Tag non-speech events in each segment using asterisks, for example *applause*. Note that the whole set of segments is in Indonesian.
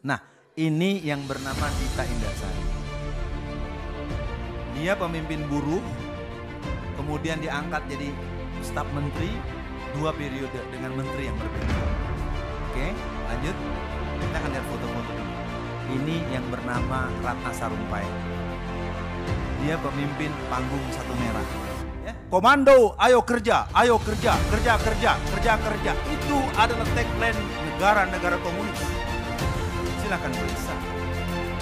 Nah, ini yang bernama Dita Indarasari. Dia pemimpin buruh, kemudian diangkat jadi staf menteri dua periode dengan menteri yang berbeda. Oke, lanjut. Kita akan lihat foto-foto dulu. Ini yang bernama Ratna Sarumpait. Dia pemimpin panggung satu merah. Ya, Komando, ayo kerja, ayo kerja, kerja, kerja, kerja, kerja. Itu adalah tagline negara-negara komunis. Silahkan periksa.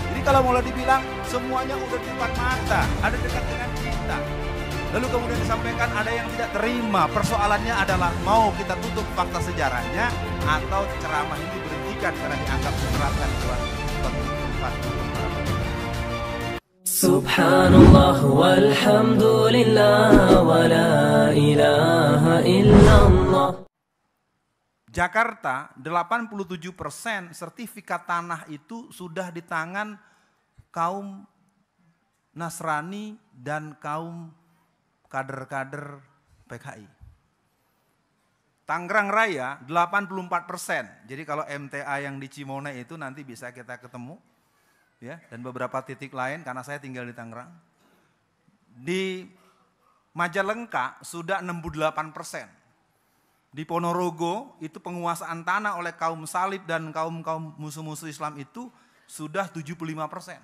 Jadi kalau mulai dibilang semuanya udah di depan mata, ada dekat dengan kita. Lalu kemudian disampaikan ada yang tidak terima. Persoalannya adalah mau kita tutup fakta sejarahnya atau ceramah ini berhentikan karena dianggap menerapkan buat tempat Subhanallah walhamdulillah wa la ilaha illallah Jakarta 87% sertifikat tanah itu sudah di tangan kaum Nasrani dan kaum kader-kader PKI. Tangerang Raya 84 persen. Jadi kalau MTA yang di Cimone itu nanti bisa kita ketemu, ya dan beberapa titik lain karena saya tinggal di Tangerang. Di Majalengka sudah 68 persen. Di Ponorogo itu penguasaan tanah oleh kaum salib dan kaum kaum musuh-musuh Islam itu sudah 75 persen.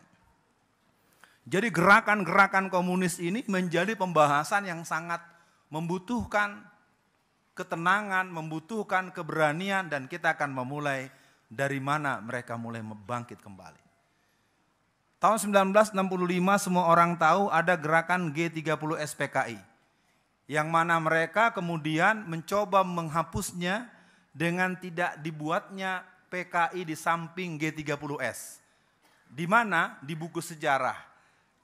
Jadi gerakan-gerakan komunis ini menjadi pembahasan yang sangat membutuhkan ketenangan, membutuhkan keberanian dan kita akan memulai dari mana mereka mulai membangkit kembali. Tahun 1965 semua orang tahu ada gerakan G30 SPKI. Yang mana mereka kemudian mencoba menghapusnya dengan tidak dibuatnya PKI di samping G30S. Di mana di buku sejarah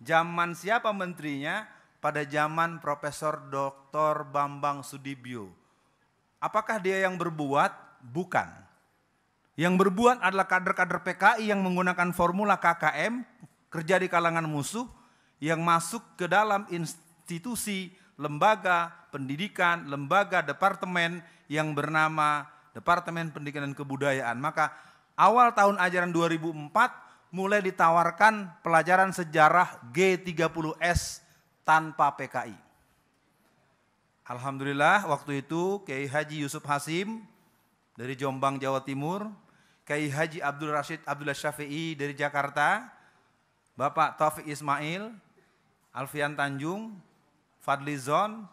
Zaman siapa menterinya? Pada zaman Profesor Dr. Bambang Sudibyo. Apakah dia yang berbuat? Bukan. Yang berbuat adalah kader-kader PKI yang menggunakan formula KKM, kerja di kalangan musuh, yang masuk ke dalam institusi, lembaga, pendidikan, lembaga, departemen yang bernama Departemen Pendidikan dan Kebudayaan. Maka awal tahun ajaran 2004 mulai ditawarkan pelajaran sejarah G30S tanpa PKI. Alhamdulillah waktu itu Kiai Haji Yusuf Hasim dari Jombang Jawa Timur, Kiai Haji Abdul Rashid Abdullah Syafi'i dari Jakarta, Bapak Taufik Ismail, Alfian Tanjung, Fadli Zon,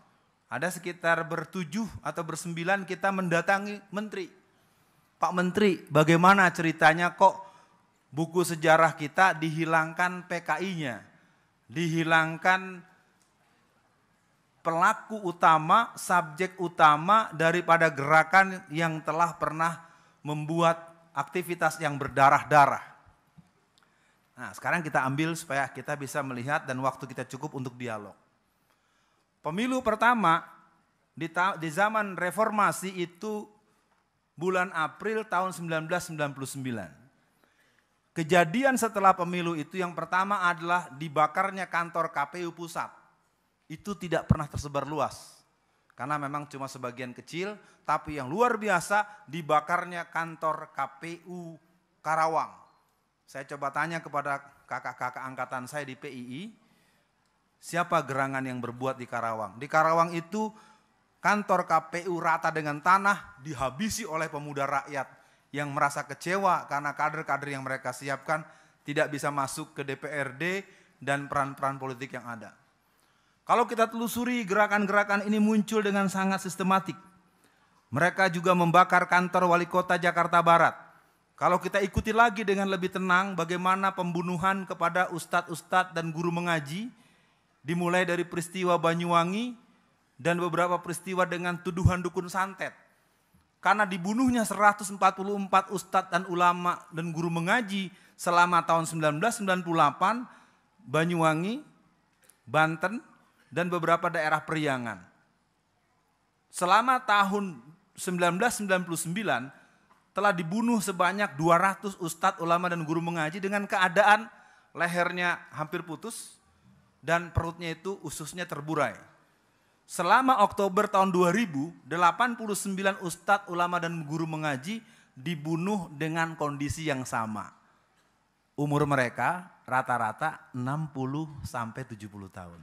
ada sekitar bertujuh atau bersembilan kita mendatangi menteri. Pak Menteri, bagaimana ceritanya kok buku sejarah kita dihilangkan PKI-nya, dihilangkan pelaku utama, subjek utama daripada gerakan yang telah pernah membuat aktivitas yang berdarah-darah. Nah, sekarang kita ambil supaya kita bisa melihat dan waktu kita cukup untuk dialog. Pemilu pertama di, di zaman reformasi itu bulan April tahun 1999. Kejadian setelah pemilu itu yang pertama adalah dibakarnya kantor KPU pusat. Itu tidak pernah tersebar luas. Karena memang cuma sebagian kecil, tapi yang luar biasa dibakarnya kantor KPU Karawang. Saya coba tanya kepada kakak-kakak angkatan saya di PII, siapa gerangan yang berbuat di Karawang? Di Karawang itu kantor KPU rata dengan tanah dihabisi oleh pemuda rakyat yang merasa kecewa karena kader-kader yang mereka siapkan tidak bisa masuk ke DPRD dan peran-peran politik yang ada. Kalau kita telusuri gerakan-gerakan ini muncul dengan sangat sistematik. Mereka juga membakar kantor wali kota Jakarta Barat. Kalau kita ikuti lagi dengan lebih tenang bagaimana pembunuhan kepada ustadz-ustadz dan guru mengaji, dimulai dari peristiwa Banyuwangi dan beberapa peristiwa dengan tuduhan dukun santet karena dibunuhnya 144 ustadz dan ulama dan guru mengaji selama tahun 1998, Banyuwangi, Banten, dan beberapa daerah periangan. Selama tahun 1999 telah dibunuh sebanyak 200 ustadz, ulama, dan guru mengaji dengan keadaan lehernya hampir putus dan perutnya itu ususnya terburai. Selama Oktober tahun 2000, 89 ustadz, ulama dan guru mengaji dibunuh dengan kondisi yang sama. umur mereka rata-rata 60 sampai 70 tahun.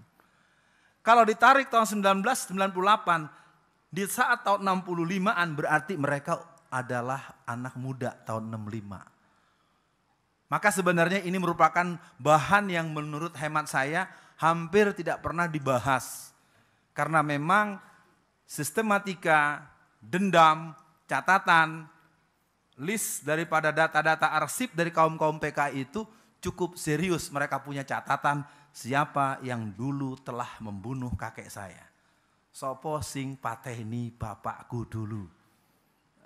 Kalau ditarik tahun 1998, di saat tahun 65-an berarti mereka adalah anak muda tahun 65. Maka sebenarnya ini merupakan bahan yang menurut hemat saya hampir tidak pernah dibahas. Karena memang sistematika, dendam, catatan, list daripada data-data arsip dari kaum-kaum PKI itu cukup serius. Mereka punya catatan siapa yang dulu telah membunuh kakek saya. Sopo sing pateni bapakku dulu.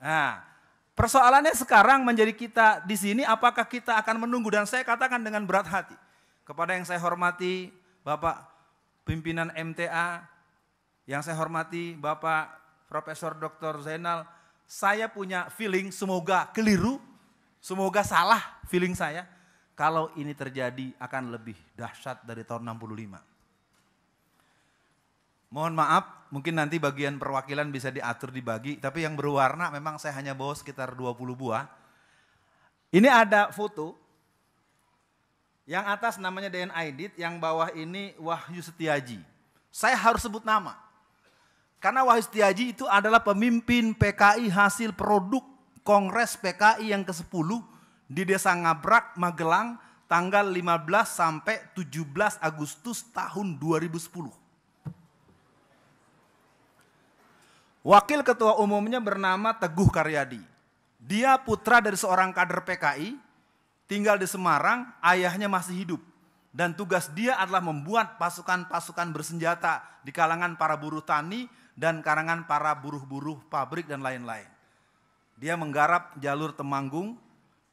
Nah, persoalannya sekarang menjadi kita di sini apakah kita akan menunggu dan saya katakan dengan berat hati kepada yang saya hormati Bapak pimpinan MTA, yang saya hormati Bapak Profesor Dr. Zainal, saya punya feeling semoga keliru, semoga salah feeling saya kalau ini terjadi akan lebih dahsyat dari tahun 65. Mohon maaf, mungkin nanti bagian perwakilan bisa diatur dibagi, tapi yang berwarna memang saya hanya bawa sekitar 20 buah. Ini ada foto, yang atas namanya DN Aidit, yang bawah ini Wahyu Setiaji. Saya harus sebut nama. Karena Wahyu Setiaji itu adalah pemimpin PKI hasil produk Kongres PKI yang ke-10 di Desa Ngabrak, Magelang, tanggal 15 sampai 17 Agustus tahun 2010. Wakil ketua umumnya bernama Teguh Karyadi. Dia putra dari seorang kader PKI, tinggal di Semarang, ayahnya masih hidup. Dan tugas dia adalah membuat pasukan-pasukan bersenjata di kalangan para buruh tani dan kalangan para buruh-buruh pabrik dan lain-lain. Dia menggarap jalur Temanggung,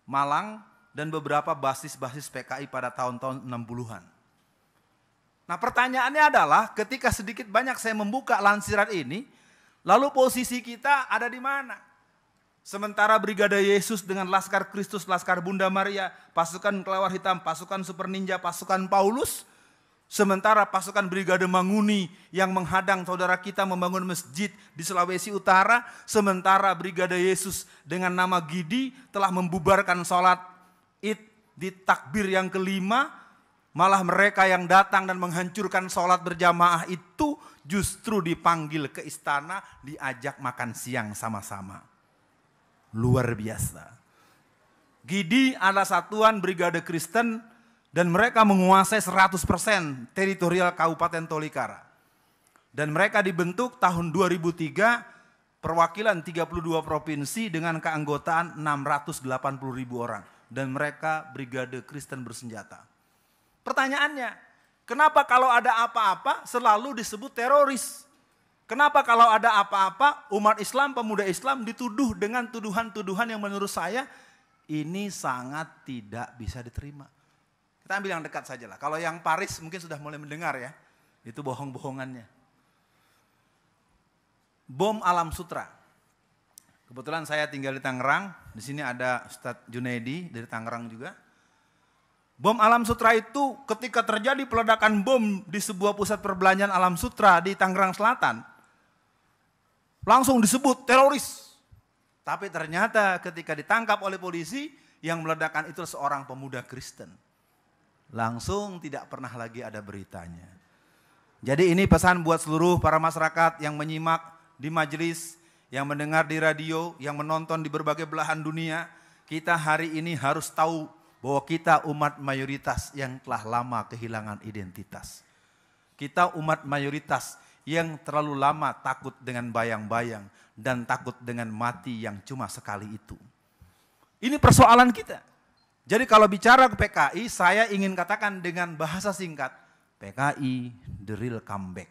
Malang, dan beberapa basis-basis PKI pada tahun-tahun 60-an. Nah pertanyaannya adalah ketika sedikit banyak saya membuka lansiran ini, lalu posisi kita ada di mana? Sementara Brigade Yesus dengan Laskar Kristus, Laskar Bunda Maria, pasukan kelawar hitam, pasukan super ninja, pasukan Paulus, Sementara pasukan Brigade Manguni yang menghadang saudara kita membangun masjid di Sulawesi Utara. Sementara Brigade Yesus dengan nama Gidi telah membubarkan sholat id di takbir yang kelima. Malah mereka yang datang dan menghancurkan sholat berjamaah itu justru dipanggil ke istana diajak makan siang sama-sama. Luar biasa. Gidi adalah satuan Brigade Kristen dan mereka menguasai 100% teritorial Kabupaten Tolikara. Dan mereka dibentuk tahun 2003 perwakilan 32 provinsi dengan keanggotaan 680 ribu orang. Dan mereka brigade Kristen bersenjata. Pertanyaannya, kenapa kalau ada apa-apa selalu disebut teroris? Kenapa kalau ada apa-apa umat Islam, pemuda Islam dituduh dengan tuduhan-tuduhan yang menurut saya ini sangat tidak bisa diterima. Kita ambil yang dekat saja lah. Kalau yang Paris mungkin sudah mulai mendengar ya. Itu bohong-bohongannya. Bom Alam Sutra. Kebetulan saya tinggal di Tangerang. Di sini ada Ustadz Junedi dari Tangerang juga. Bom Alam Sutra itu ketika terjadi peledakan bom di sebuah pusat perbelanjaan Alam Sutra di Tangerang Selatan. Langsung disebut teroris. Tapi ternyata ketika ditangkap oleh polisi yang meledakan itu seorang pemuda Kristen langsung tidak pernah lagi ada beritanya. Jadi ini pesan buat seluruh para masyarakat yang menyimak di majelis, yang mendengar di radio, yang menonton di berbagai belahan dunia. Kita hari ini harus tahu bahwa kita umat mayoritas yang telah lama kehilangan identitas. Kita umat mayoritas yang terlalu lama takut dengan bayang-bayang dan takut dengan mati yang cuma sekali itu. Ini persoalan kita. Jadi kalau bicara ke PKI, saya ingin katakan dengan bahasa singkat, PKI the real comeback.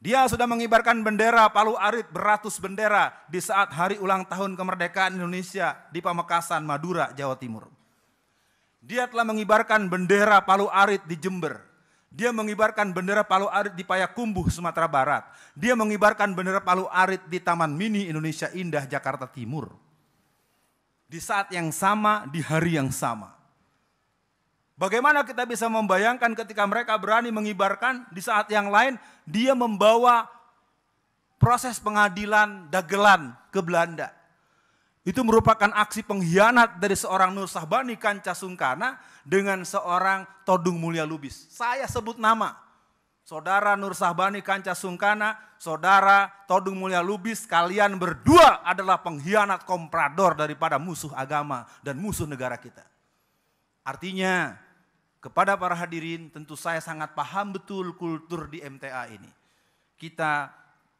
Dia sudah mengibarkan bendera Palu Arit beratus bendera di saat hari ulang tahun kemerdekaan Indonesia di Pamekasan, Madura, Jawa Timur. Dia telah mengibarkan bendera Palu Arit di Jember. Dia mengibarkan bendera Palu Arit di Payakumbuh, Sumatera Barat. Dia mengibarkan bendera Palu Arit di Taman Mini Indonesia Indah, Jakarta Timur di saat yang sama, di hari yang sama. Bagaimana kita bisa membayangkan ketika mereka berani mengibarkan di saat yang lain dia membawa proses pengadilan dagelan ke Belanda. Itu merupakan aksi pengkhianat dari seorang Nur Sahbani Kanca Sungkana dengan seorang Todung Mulia Lubis. Saya sebut nama. Saudara Nur Sahbani Kanca Sungkana, saudara Todung Mulia Lubis, kalian berdua adalah pengkhianat komprador daripada musuh agama dan musuh negara kita. Artinya, kepada para hadirin tentu saya sangat paham betul kultur di MTA ini. Kita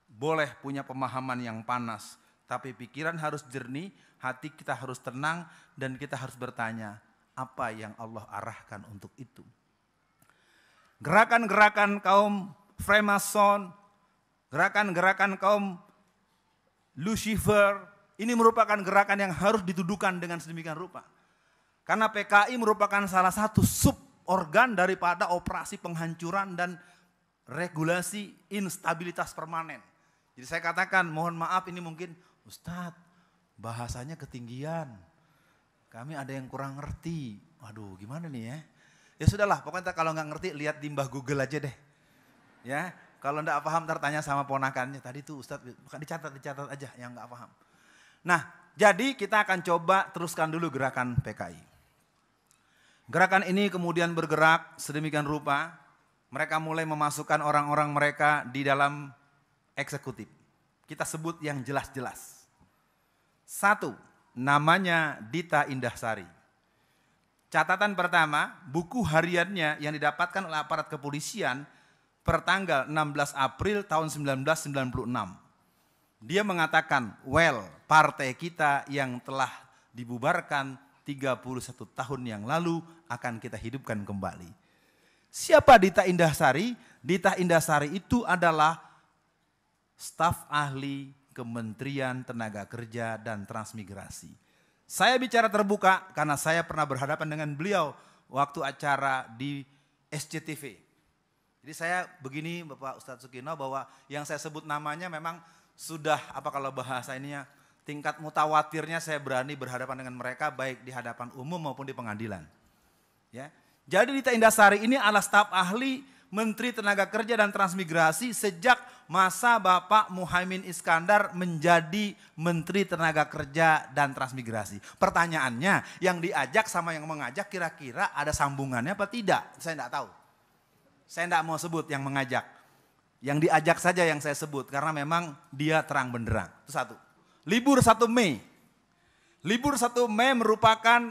boleh punya pemahaman yang panas, tapi pikiran harus jernih, hati kita harus tenang, dan kita harus bertanya, apa yang Allah arahkan untuk itu. Gerakan-gerakan kaum Freemason, gerakan-gerakan kaum Lucifer, ini merupakan gerakan yang harus dituduhkan dengan sedemikian rupa. Karena PKI merupakan salah satu sub organ daripada operasi penghancuran dan regulasi instabilitas permanen. Jadi saya katakan mohon maaf ini mungkin Ustadz bahasanya ketinggian. Kami ada yang kurang ngerti. Waduh gimana nih ya. Ya sudahlah, pokoknya kalau nggak ngerti lihat di mbah Google aja deh. Ya, kalau nggak paham tertanya sama ponakannya. Tadi tuh Ustadz, bukan dicatat, dicatat aja yang nggak paham. Nah, jadi kita akan coba teruskan dulu gerakan PKI. Gerakan ini kemudian bergerak sedemikian rupa, mereka mulai memasukkan orang-orang mereka di dalam eksekutif. Kita sebut yang jelas-jelas. Satu, namanya Dita Indahsari. Catatan pertama, buku hariannya yang didapatkan oleh aparat kepolisian per tanggal 16 April tahun 1996. Dia mengatakan, well, partai kita yang telah dibubarkan 31 tahun yang lalu akan kita hidupkan kembali. Siapa Dita Indahsari? Dita Indahsari itu adalah staf ahli Kementerian Tenaga Kerja dan Transmigrasi saya bicara terbuka karena saya pernah berhadapan dengan beliau waktu acara di SCTV. Jadi saya begini Bapak Ustadz Sukino bahwa yang saya sebut namanya memang sudah apa kalau bahasa ininya tingkat mutawatirnya saya berani berhadapan dengan mereka baik di hadapan umum maupun di pengadilan. Ya. Jadi Dita Indasari ini adalah staf ahli Menteri Tenaga Kerja dan Transmigrasi sejak masa Bapak Muhaimin Iskandar menjadi Menteri Tenaga Kerja dan Transmigrasi. Pertanyaannya, yang diajak sama yang mengajak kira-kira ada sambungannya apa tidak? Saya tidak tahu. Saya tidak mau sebut yang mengajak. Yang diajak saja yang saya sebut karena memang dia terang benderang. Itu satu. Libur 1 Mei. Libur 1 Mei merupakan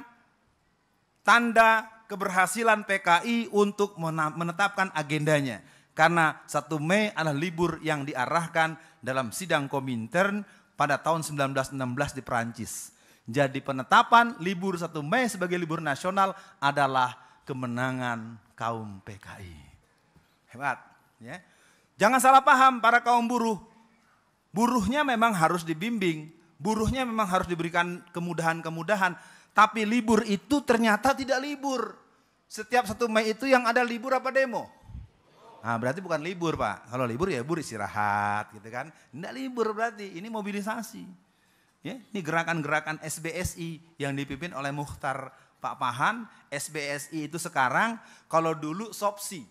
tanda keberhasilan PKI untuk menetapkan agendanya. Karena 1 Mei adalah libur yang diarahkan dalam sidang Komintern pada tahun 1916 di Perancis. Jadi penetapan libur 1 Mei sebagai libur nasional adalah kemenangan kaum PKI. Hebat. Ya. Jangan salah paham para kaum buruh. Buruhnya memang harus dibimbing. Buruhnya memang harus diberikan kemudahan-kemudahan tapi libur itu ternyata tidak libur. Setiap satu Mei itu yang ada libur apa demo? Nah berarti bukan libur pak. Kalau libur ya libur istirahat gitu kan. Tidak libur berarti, ini mobilisasi. Ya, ini gerakan-gerakan SBSI yang dipimpin oleh Muhtar Pak Pahan. SBSI itu sekarang kalau dulu SOPSI.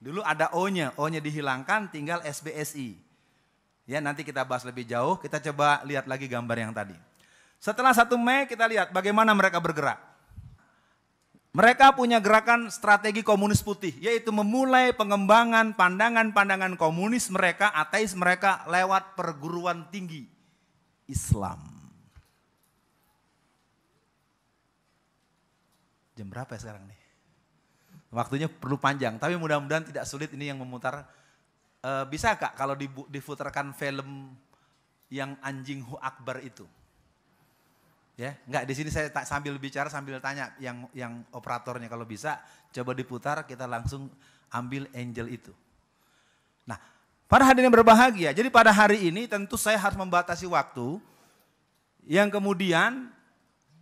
Dulu ada O-nya, O-nya dihilangkan tinggal SBSI. Ya nanti kita bahas lebih jauh, kita coba lihat lagi gambar yang tadi. Setelah satu Mei kita lihat bagaimana mereka bergerak. Mereka punya gerakan strategi komunis putih, yaitu memulai pengembangan pandangan-pandangan komunis mereka, ateis mereka lewat perguruan tinggi Islam. Jam berapa ya sekarang nih? Waktunya perlu panjang, tapi mudah-mudahan tidak sulit ini yang memutar. E, bisa kak kalau diputarkan film yang anjing Hu Akbar itu? Ya, enggak di sini saya sambil bicara sambil tanya yang yang operatornya. Kalau bisa coba diputar kita langsung ambil angel itu. Nah, para hadirin yang berbahagia, jadi pada hari ini tentu saya harus membatasi waktu. Yang kemudian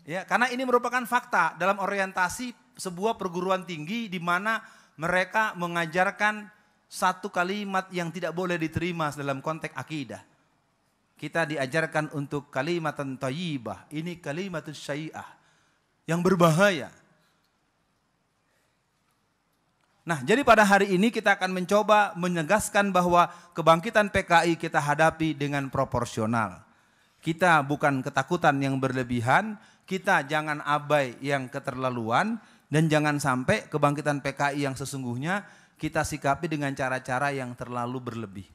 ya karena ini merupakan fakta dalam orientasi sebuah perguruan tinggi di mana mereka mengajarkan satu kalimat yang tidak boleh diterima dalam konteks akidah kita diajarkan untuk kalimat thayyibah. Ini kalimat syai'ah yang berbahaya. Nah, jadi pada hari ini kita akan mencoba menegaskan bahwa kebangkitan PKI kita hadapi dengan proporsional. kita bukan ketakutan yang berlebihan, kita jangan abai yang keterlaluan, dan jangan sampai kebangkitan PKI yang sesungguhnya kita sikapi dengan cara-cara yang terlalu berlebih.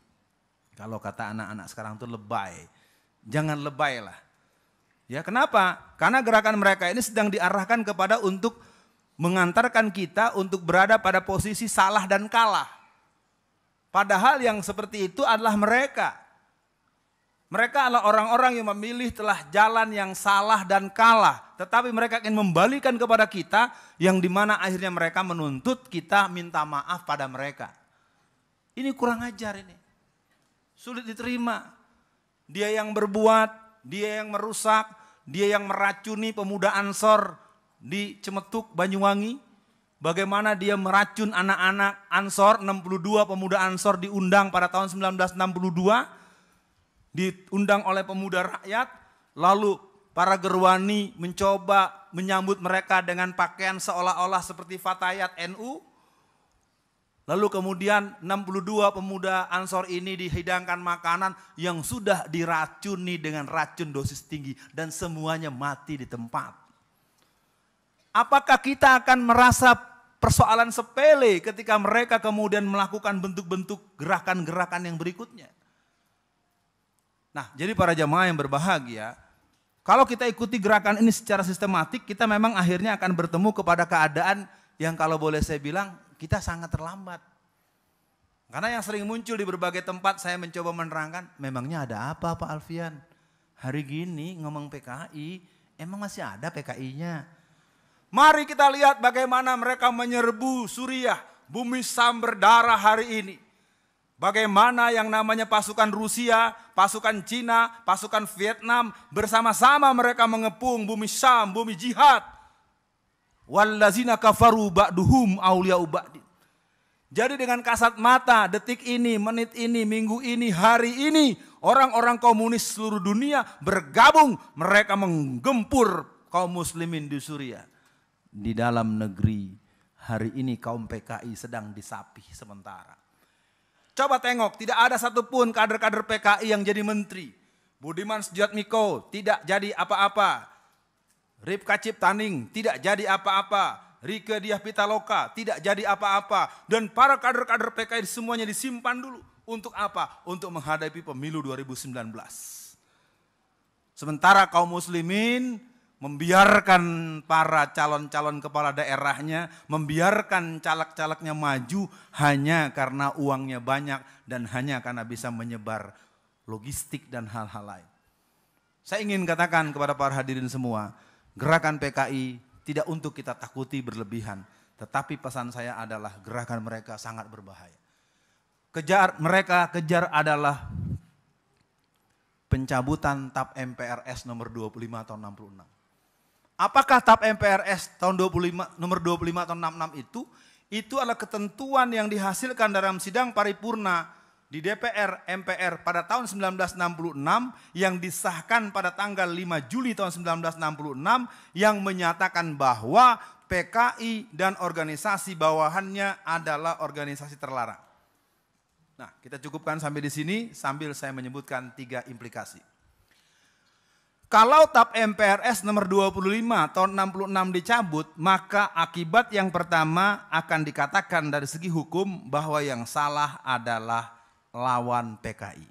Kalau kata anak-anak sekarang itu lebay. Jangan lebay lah. Ya kenapa? Karena gerakan mereka ini sedang diarahkan kepada untuk mengantarkan kita untuk berada pada posisi salah dan kalah. Padahal yang seperti itu adalah mereka. Mereka adalah orang-orang yang memilih telah jalan yang salah dan kalah. Tetapi mereka ingin membalikan kepada kita yang di mana akhirnya mereka menuntut kita minta maaf pada mereka. Ini kurang ajar ini. Sulit diterima. Dia yang berbuat, dia yang merusak, dia yang meracuni pemuda Ansor di Cemetuk, Banyuwangi. Bagaimana dia meracun anak-anak Ansor, 62 pemuda Ansor diundang pada tahun 1962 diundang oleh pemuda rakyat, lalu para gerwani mencoba menyambut mereka dengan pakaian seolah-olah seperti fatayat NU. Lalu kemudian 62 pemuda Ansor ini dihidangkan makanan yang sudah diracuni dengan racun dosis tinggi dan semuanya mati di tempat. Apakah kita akan merasa persoalan sepele ketika mereka kemudian melakukan bentuk-bentuk gerakan-gerakan yang berikutnya? Nah, jadi para jamaah yang berbahagia, kalau kita ikuti gerakan ini secara sistematik, kita memang akhirnya akan bertemu kepada keadaan yang kalau boleh saya bilang, kita sangat terlambat. Karena yang sering muncul di berbagai tempat saya mencoba menerangkan, memangnya ada apa Pak Alfian? Hari gini ngomong PKI, emang masih ada PKI-nya? Mari kita lihat bagaimana mereka menyerbu Suriah, bumi Sam berdarah hari ini. Bagaimana yang namanya pasukan Rusia, pasukan Cina, pasukan Vietnam bersama-sama mereka mengepung bumi Syam, bumi jihad. Wallazina kafaru ba'duhum awliya'u ba'din. Jadi dengan kasat mata detik ini, menit ini, minggu ini, hari ini orang-orang komunis seluruh dunia bergabung mereka menggempur kaum muslimin di Suriah. Di dalam negeri hari ini kaum PKI sedang disapi sementara. Coba tengok, tidak ada satupun kader-kader PKI yang jadi menteri. Budiman Sujatmiko tidak jadi apa-apa. Rip Kacip Taning tidak jadi apa-apa. Rike Diah Pitaloka tidak jadi apa-apa. Dan para kader-kader PKI semuanya disimpan dulu. Untuk apa? Untuk menghadapi pemilu 2019. Sementara kaum muslimin membiarkan para calon-calon kepala daerahnya, membiarkan caleg-calegnya maju hanya karena uangnya banyak dan hanya karena bisa menyebar logistik dan hal-hal lain. Saya ingin katakan kepada para hadirin semua, gerakan PKI tidak untuk kita takuti berlebihan, tetapi pesan saya adalah gerakan mereka sangat berbahaya. Kejar mereka kejar adalah pencabutan TAP MPRS nomor 25 tahun 66 Apakah TAP MPRS tahun 25 nomor 25 tahun 66 itu itu adalah ketentuan yang dihasilkan dalam sidang paripurna di DPR MPR pada tahun 1966 yang disahkan pada tanggal 5 Juli tahun 1966 yang menyatakan bahwa PKI dan organisasi bawahannya adalah organisasi terlarang. Nah, kita cukupkan sampai di sini sambil saya menyebutkan tiga implikasi. Kalau TAP MPRS nomor 25 tahun 66 dicabut, maka akibat yang pertama akan dikatakan dari segi hukum bahwa yang salah adalah lawan PKI.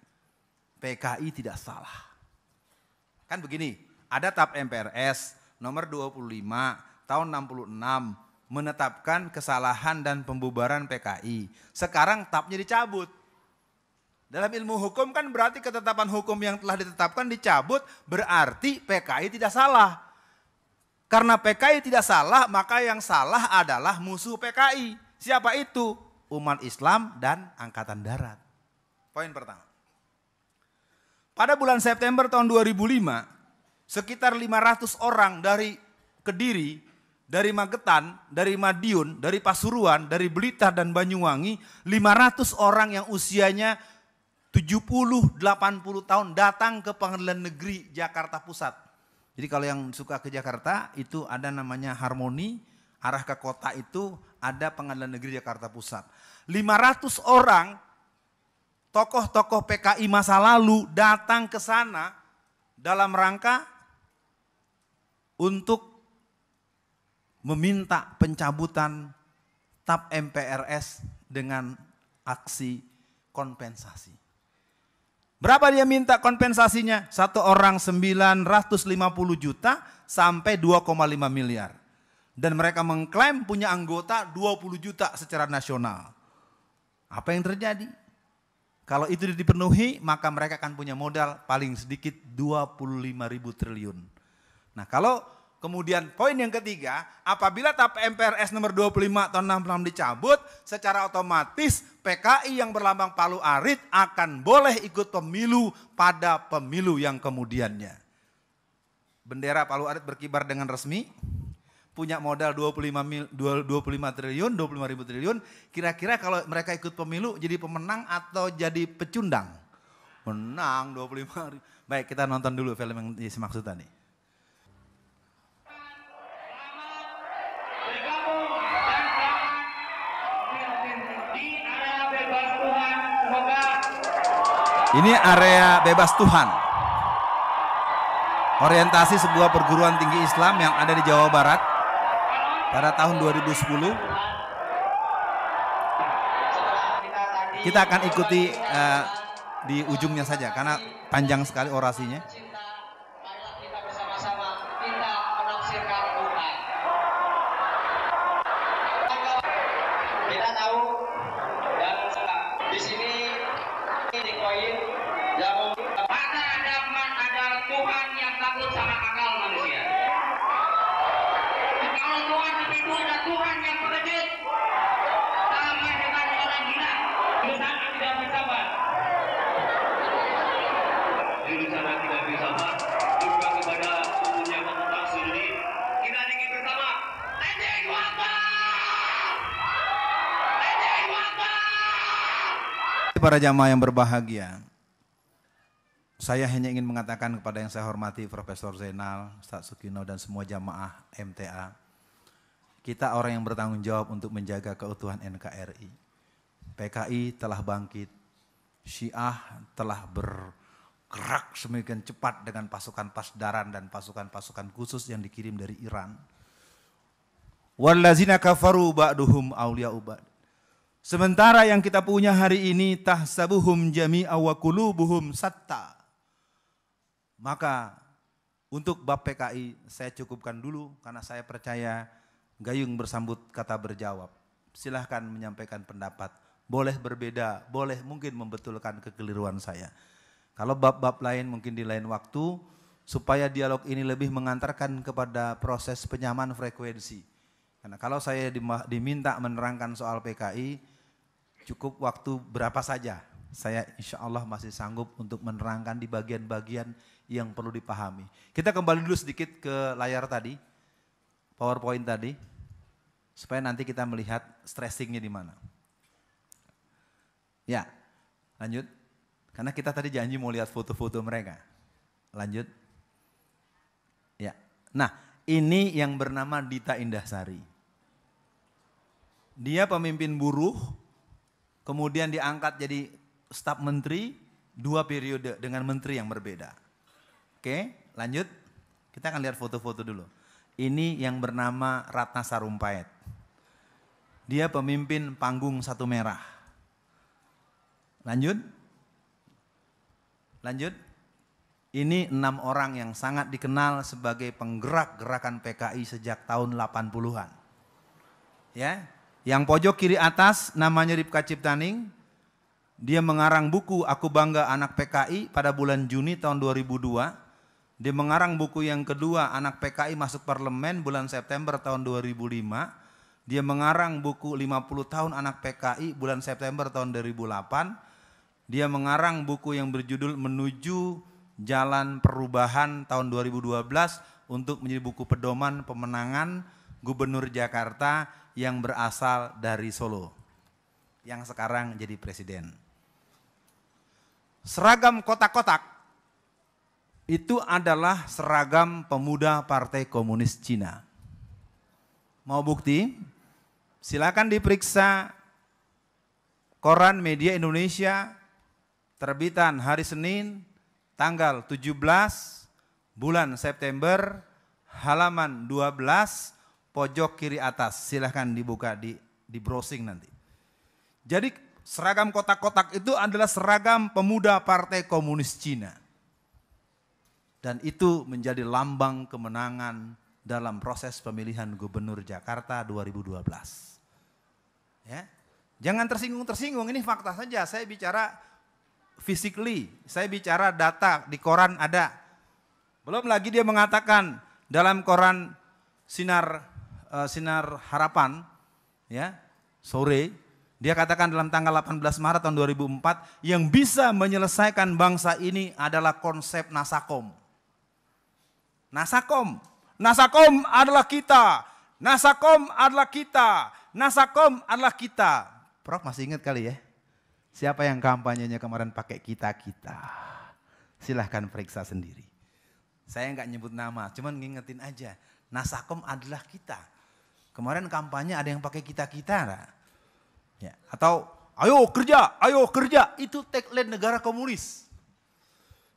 PKI tidak salah. Kan begini, ada TAP MPRS nomor 25 tahun 66 menetapkan kesalahan dan pembubaran PKI. Sekarang TAP-nya dicabut. Dalam ilmu hukum kan berarti ketetapan hukum yang telah ditetapkan dicabut berarti PKI tidak salah. Karena PKI tidak salah maka yang salah adalah musuh PKI. Siapa itu? Umat Islam dan Angkatan Darat. Poin pertama. Pada bulan September tahun 2005 sekitar 500 orang dari Kediri, dari Magetan, dari Madiun, dari Pasuruan, dari Blitar dan Banyuwangi, 500 orang yang usianya 70, 80 tahun datang ke pengadilan negeri Jakarta Pusat. Jadi kalau yang suka ke Jakarta itu ada namanya Harmoni, arah ke kota itu ada pengadilan negeri Jakarta Pusat. 500 orang tokoh-tokoh PKI masa lalu datang ke sana dalam rangka untuk meminta pencabutan TAP MPRS dengan aksi kompensasi. Berapa dia minta kompensasinya? Satu orang 950 juta sampai 2,5 miliar. Dan mereka mengklaim punya anggota 20 juta secara nasional. Apa yang terjadi? Kalau itu dipenuhi, maka mereka akan punya modal paling sedikit 25 ribu triliun. Nah kalau Kemudian poin yang ketiga, apabila TAP MPRS nomor 25 tahun 66 dicabut, secara otomatis PKI yang berlambang Palu Arit akan boleh ikut pemilu pada pemilu yang kemudiannya. Bendera Palu Arit berkibar dengan resmi, punya modal 25, mil, 25 triliun, 25 ribu triliun, kira-kira kalau mereka ikut pemilu jadi pemenang atau jadi pecundang? Menang 25 ribu. Baik kita nonton dulu film yang dimaksud tadi. Ini area bebas Tuhan. Orientasi sebuah perguruan tinggi Islam yang ada di Jawa Barat pada tahun 2010. Kita akan ikuti uh, di ujungnya saja karena panjang sekali orasinya. Para jamaah yang berbahagia, saya hanya ingin mengatakan kepada yang saya hormati Profesor Zainal, Ustaz Sukino dan semua jamaah MTA, kita orang yang bertanggung jawab untuk menjaga keutuhan NKRI. PKI telah bangkit, Syiah telah bergerak semakin cepat dengan pasukan pasdaran dan pasukan-pasukan khusus yang dikirim dari Iran. Wallazina kafaru ba'duhum awliya'u ba'd. Sementara yang kita punya hari ini tahsabuhum jami'a wa qulubuhum satta. Maka untuk bab PKI saya cukupkan dulu karena saya percaya Gayung bersambut kata berjawab. Silahkan menyampaikan pendapat. Boleh berbeda, boleh mungkin membetulkan kekeliruan saya. Kalau bab-bab lain mungkin di lain waktu, supaya dialog ini lebih mengantarkan kepada proses penyamaan frekuensi. Karena kalau saya diminta menerangkan soal PKI, cukup waktu berapa saja. Saya insya Allah masih sanggup untuk menerangkan di bagian-bagian yang perlu dipahami. Kita kembali dulu sedikit ke layar tadi, PowerPoint tadi, supaya nanti kita melihat stressingnya di mana. Ya, lanjut. Karena kita tadi janji mau lihat foto-foto mereka. Lanjut. Ya, nah ini yang bernama Dita Indahsari. Dia pemimpin buruh, kemudian diangkat jadi staf menteri, dua periode dengan menteri yang berbeda. Oke, lanjut. Kita akan lihat foto-foto dulu. Ini yang bernama Ratna Sarumpait. Dia pemimpin panggung satu merah. Lanjut. Lanjut. Ini enam orang yang sangat dikenal sebagai penggerak gerakan PKI sejak tahun 80-an. Ya, yang pojok kiri atas namanya Ripka Ciptaning. Dia mengarang buku Aku Bangga Anak PKI pada bulan Juni tahun 2002. Dia mengarang buku yang kedua Anak PKI Masuk Parlemen bulan September tahun 2005. Dia mengarang buku 50 tahun Anak PKI bulan September tahun 2008. Dia mengarang buku yang berjudul Menuju Jalan Perubahan tahun 2012 untuk menjadi buku pedoman pemenangan Gubernur Jakarta yang berasal dari Solo yang sekarang jadi presiden. Seragam kotak-kotak itu adalah seragam pemuda Partai Komunis Cina. Mau bukti? Silakan diperiksa koran media Indonesia terbitan hari Senin tanggal 17 bulan September halaman 12 pojok kiri atas. Silahkan dibuka di di browsing nanti. Jadi seragam kotak-kotak itu adalah seragam pemuda Partai Komunis Cina. Dan itu menjadi lambang kemenangan dalam proses pemilihan gubernur Jakarta 2012. Ya. Jangan tersinggung-tersinggung, ini fakta saja. Saya bicara physically, saya bicara data di koran ada. Belum lagi dia mengatakan dalam koran Sinar uh, Sinar Harapan ya, sore dia katakan dalam tanggal 18 Maret tahun 2004 yang bisa menyelesaikan bangsa ini adalah konsep Nasakom. Nasakom, Nasakom adalah kita. Nasakom adalah kita. Nasakom adalah kita. Prof masih ingat kali ya? Siapa yang kampanyenya kemarin pakai kita-kita? Silahkan periksa sendiri. Saya nggak nyebut nama, cuman ngingetin aja. Nasakom adalah kita. Kemarin kampanye ada yang pakai kita-kita. Ya. Atau ayo kerja, ayo kerja. Itu tagline negara komunis.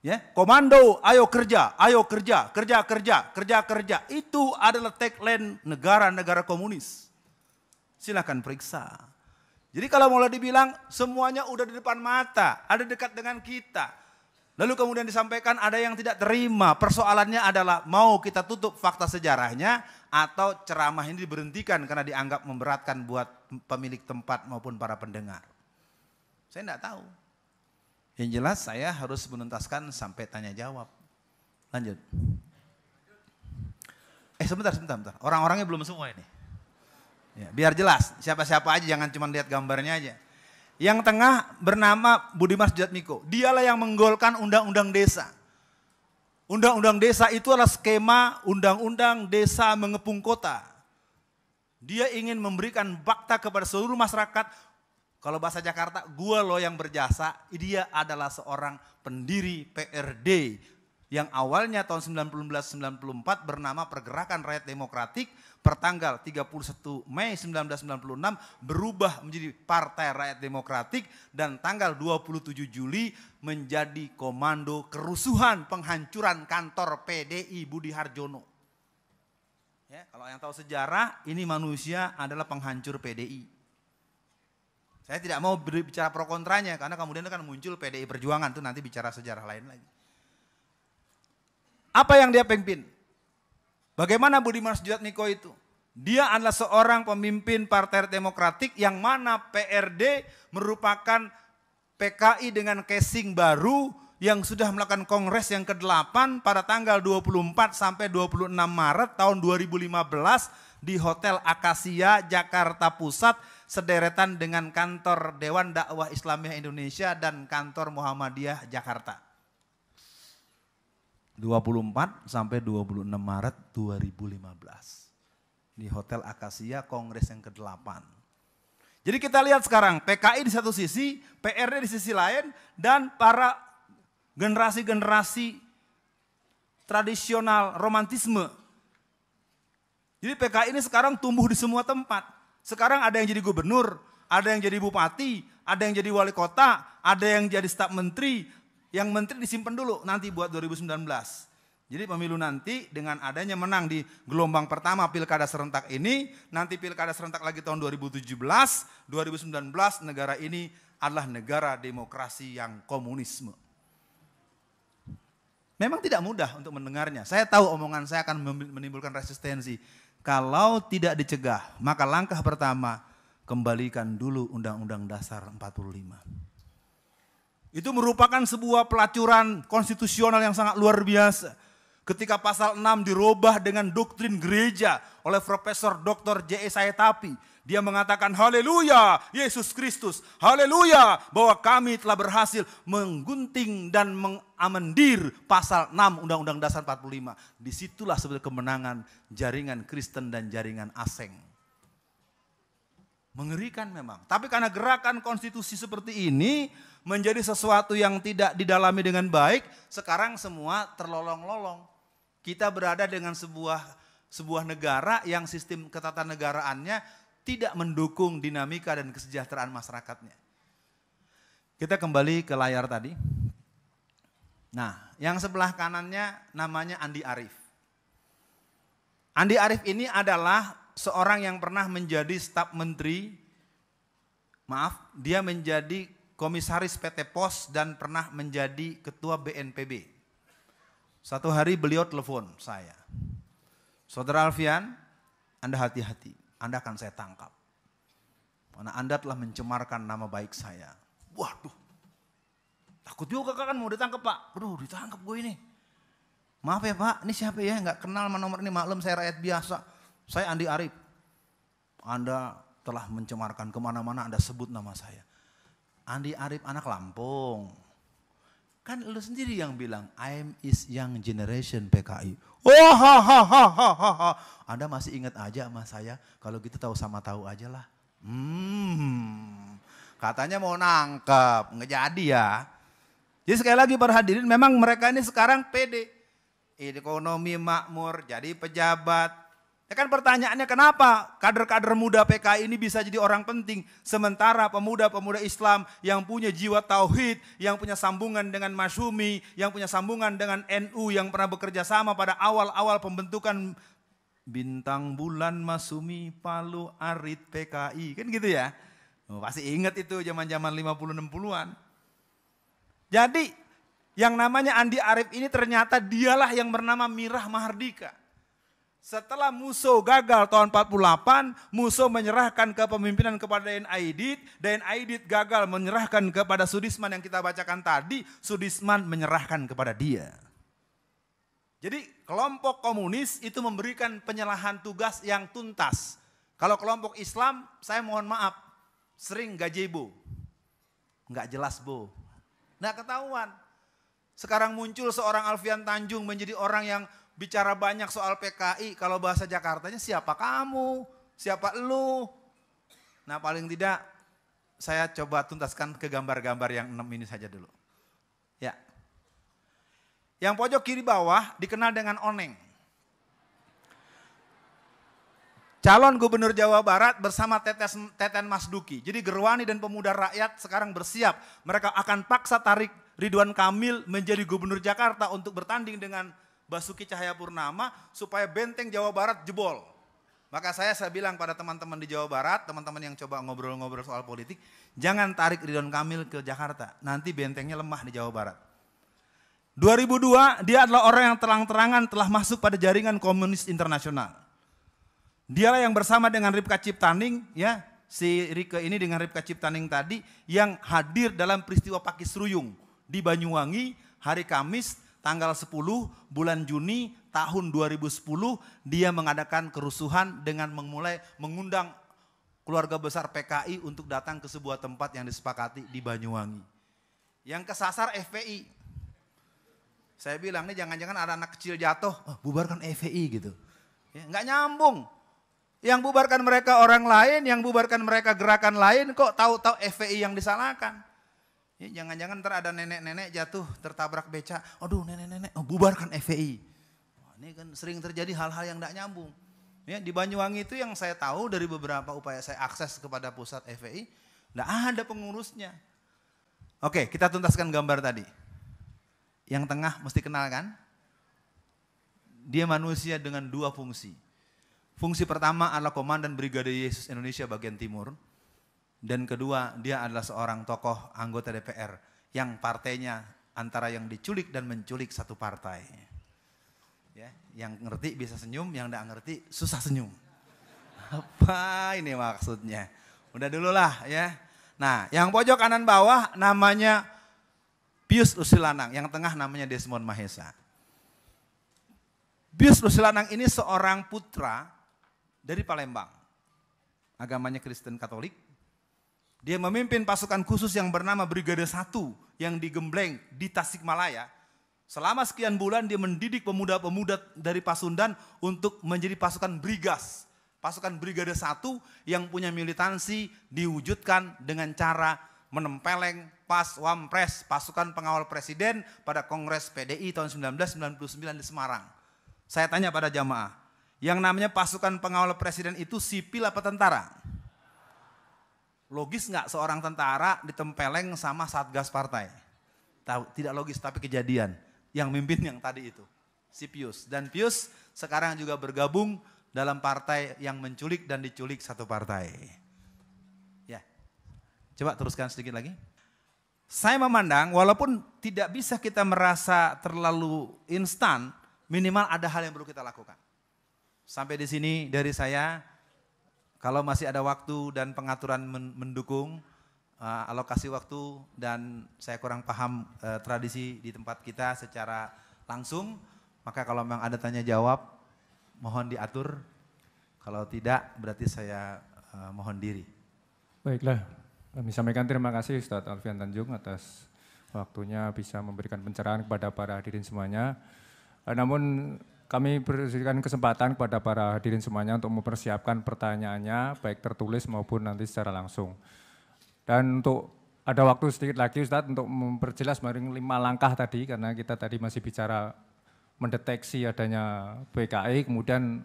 Ya, komando, ayo kerja, ayo kerja, kerja, kerja, kerja, kerja. Itu adalah tagline negara-negara komunis. Silahkan periksa. Jadi kalau mulai dibilang semuanya udah di depan mata, ada dekat dengan kita. Lalu kemudian disampaikan ada yang tidak terima. Persoalannya adalah mau kita tutup fakta sejarahnya atau ceramah ini diberhentikan karena dianggap memberatkan buat pemilik tempat maupun para pendengar. Saya tidak tahu. Yang jelas saya harus menuntaskan sampai tanya jawab. Lanjut. Eh sebentar, sebentar, sebentar. Orang-orangnya belum semua ini. Ya, biar jelas, siapa-siapa aja jangan cuma lihat gambarnya aja. Yang tengah bernama Budimas Jatmiko. Dialah yang menggolkan undang-undang desa. Undang-undang desa itu adalah skema undang-undang desa mengepung kota. Dia ingin memberikan bakta kepada seluruh masyarakat. Kalau bahasa Jakarta, gua loh yang berjasa. Dia adalah seorang pendiri PRD yang awalnya tahun 1994 bernama Pergerakan Rakyat Demokratik pertanggal 31 Mei 1996 berubah menjadi Partai Rakyat Demokratik dan tanggal 27 Juli menjadi Komando Kerusuhan Penghancuran Kantor PDI Budi Harjono. Ya, kalau yang tahu sejarah, ini manusia adalah penghancur PDI. Saya tidak mau berbicara pro kontranya karena kemudian akan muncul PDI Perjuangan itu nanti bicara sejarah lain lagi. Apa yang dia pimpin? Bagaimana Budiman Sujatmiko itu? Dia adalah seorang pemimpin Partai Demokratik yang mana PRD merupakan PKI dengan casing baru yang sudah melakukan kongres yang ke-8 pada tanggal 24 sampai 26 Maret tahun 2015 di Hotel Akasia Jakarta Pusat sederetan dengan kantor Dewan Dakwah Islamiyah Indonesia dan kantor Muhammadiyah Jakarta. 24 sampai 26 Maret 2015. Di Hotel Akasia Kongres yang ke-8. Jadi kita lihat sekarang PKI di satu sisi, PRD di sisi lain dan para generasi-generasi tradisional romantisme. Jadi PKI ini sekarang tumbuh di semua tempat. Sekarang ada yang jadi gubernur, ada yang jadi bupati, ada yang jadi wali kota, ada yang jadi staf menteri, yang menteri disimpan dulu nanti buat 2019. Jadi pemilu nanti dengan adanya menang di gelombang pertama pilkada serentak ini, nanti pilkada serentak lagi tahun 2017, 2019 negara ini adalah negara demokrasi yang komunisme. Memang tidak mudah untuk mendengarnya. Saya tahu omongan saya akan menimbulkan resistensi. Kalau tidak dicegah, maka langkah pertama kembalikan dulu Undang-Undang Dasar 45. Itu merupakan sebuah pelacuran konstitusional yang sangat luar biasa. Ketika pasal 6 dirubah dengan doktrin gereja oleh Profesor Dr. J.E. Sayetapi. Dia mengatakan haleluya Yesus Kristus. Haleluya bahwa kami telah berhasil menggunting dan mengamendir pasal 6 Undang-Undang Dasar 45. Di situlah sebenarnya kemenangan jaringan Kristen dan jaringan asing. Mengerikan memang. Tapi karena gerakan konstitusi seperti ini menjadi sesuatu yang tidak didalami dengan baik, sekarang semua terlolong-lolong. Kita berada dengan sebuah sebuah negara yang sistem ketatanegaraannya tidak mendukung dinamika dan kesejahteraan masyarakatnya. Kita kembali ke layar tadi. Nah, yang sebelah kanannya namanya Andi Arif. Andi Arif ini adalah seorang yang pernah menjadi staf menteri, maaf, dia menjadi komisaris PT POS dan pernah menjadi ketua BNPB. Satu hari beliau telepon saya. Saudara Alfian, Anda hati-hati, Anda akan saya tangkap. Karena Anda telah mencemarkan nama baik saya. Waduh, Takut juga kan mau ditangkap pak. Aduh ditangkap gue ini. Maaf ya pak, ini siapa ya? Nggak kenal sama nomor ini, maklum saya rakyat biasa. Saya Andi Arif. Anda telah mencemarkan ke mana-mana Anda sebut nama saya. Andi Arif anak Lampung. Kan lu sendiri yang bilang, I'm is young generation PKI. Oh ha ha ha ha ha. Anda masih ingat aja sama saya, kalau gitu tahu sama tahu aja lah. Hmm, katanya mau nangkep, nggak jadi ya. Jadi sekali lagi para hadirin memang mereka ini sekarang pede. Ekonomi makmur, jadi pejabat. Ya kan pertanyaannya kenapa kader-kader muda PKI ini bisa jadi orang penting. Sementara pemuda-pemuda Islam yang punya jiwa tauhid, yang punya sambungan dengan Masyumi, yang punya sambungan dengan NU, yang pernah bekerja sama pada awal-awal pembentukan Bintang Bulan Masumi Palu Arit PKI. Kan gitu ya. Oh, pasti ingat itu zaman-zaman 50-60an. Jadi yang namanya Andi Arif ini ternyata dialah yang bernama Mirah Mahardika. Setelah Musuh gagal tahun 48, Musuh menyerahkan kepemimpinan kepada Dayan Aidit, Dayan Aidit gagal menyerahkan kepada Sudisman yang kita bacakan tadi, Sudisman menyerahkan kepada dia. Jadi kelompok komunis itu memberikan penyerahan tugas yang tuntas. Kalau kelompok Islam, saya mohon maaf, sering gajebo. Enggak jelas, Bu. Nggak ketahuan. Sekarang muncul seorang Alfian Tanjung menjadi orang yang bicara banyak soal PKI. Kalau bahasa Jakartanya siapa kamu? Siapa lu? Nah paling tidak saya coba tuntaskan ke gambar-gambar yang enam ini saja dulu. Ya. Yang pojok kiri bawah dikenal dengan Oneng. Calon Gubernur Jawa Barat bersama Tetes, Teten Mas Duki. Jadi Gerwani dan pemuda rakyat sekarang bersiap. Mereka akan paksa tarik Ridwan Kamil menjadi Gubernur Jakarta untuk bertanding dengan Basuki Cahayapurnama supaya benteng Jawa Barat jebol. Maka saya saya bilang pada teman-teman di Jawa Barat, teman-teman yang coba ngobrol-ngobrol soal politik, jangan tarik Ridwan Kamil ke Jakarta. Nanti bentengnya lemah di Jawa Barat. 2002 dia adalah orang yang terang-terangan telah masuk pada jaringan komunis internasional. Dialah yang bersama dengan Ripka Ciptaning ya, si Rike ini dengan Ripka Ciptaning tadi yang hadir dalam peristiwa Pakis Ruyung di Banyuwangi hari Kamis tanggal 10 bulan Juni tahun 2010 dia mengadakan kerusuhan dengan memulai mengundang keluarga besar PKI untuk datang ke sebuah tempat yang disepakati di Banyuwangi. Yang kesasar FPI. Saya bilang nih jangan-jangan ada anak kecil jatuh, oh, bubarkan FPI gitu. Ya, nggak nyambung. Yang bubarkan mereka orang lain, yang bubarkan mereka gerakan lain, kok tahu-tahu FPI yang disalahkan. Ya, jangan-jangan ntar ada nenek-nenek jatuh tertabrak beca, aduh nenek-nenek, oh, bubarkan FPI. Wah, ini kan sering terjadi hal-hal yang tidak nyambung. Ya, di Banyuwangi itu yang saya tahu dari beberapa upaya saya akses kepada pusat FPI, tidak ada pengurusnya. Oke, kita tuntaskan gambar tadi. Yang tengah mesti kenal kan? Dia manusia dengan dua fungsi Fungsi pertama adalah Komandan Brigade Yesus Indonesia bagian timur. Dan kedua, dia adalah seorang tokoh anggota DPR yang partainya antara yang diculik dan menculik satu partai. Ya, yang ngerti bisa senyum, yang tidak ngerti susah senyum. Apa ini maksudnya? Udah dulu lah ya. Nah, yang pojok kanan bawah namanya Pius Lusilanang, yang tengah namanya Desmond Mahesa. Pius Lusilanang ini seorang putra dari Palembang. Agamanya Kristen Katolik. Dia memimpin pasukan khusus yang bernama Brigade 1 yang digembleng di Tasikmalaya. Selama sekian bulan dia mendidik pemuda-pemuda dari Pasundan untuk menjadi pasukan Brigas. Pasukan Brigade 1 yang punya militansi diwujudkan dengan cara menempeleng pas wampres pasukan pengawal presiden pada Kongres PDI tahun 1999 di Semarang. Saya tanya pada jamaah, yang namanya pasukan pengawal presiden itu sipil apa tentara? Logis nggak seorang tentara ditempeleng sama satgas partai? tahu, tidak logis tapi kejadian. Yang mimpin yang tadi itu, si Pius. Dan Pius sekarang juga bergabung dalam partai yang menculik dan diculik satu partai. Ya, coba teruskan sedikit lagi. Saya memandang walaupun tidak bisa kita merasa terlalu instan, minimal ada hal yang perlu kita lakukan. Sampai di sini dari saya, kalau masih ada waktu dan pengaturan mendukung, uh, alokasi waktu dan saya kurang paham uh, tradisi di tempat kita secara langsung, maka kalau memang ada tanya jawab, mohon diatur. Kalau tidak, berarti saya uh, mohon diri. Baiklah, kami sampaikan terima kasih Ustadz Alfian Tanjung atas waktunya bisa memberikan pencerahan kepada para hadirin semuanya. Eh, namun kami berikan kesempatan kepada para hadirin semuanya untuk mempersiapkan pertanyaannya baik tertulis maupun nanti secara langsung. Dan untuk ada waktu sedikit lagi Ustadz untuk memperjelas maring lima langkah tadi karena kita tadi masih bicara mendeteksi adanya PKI kemudian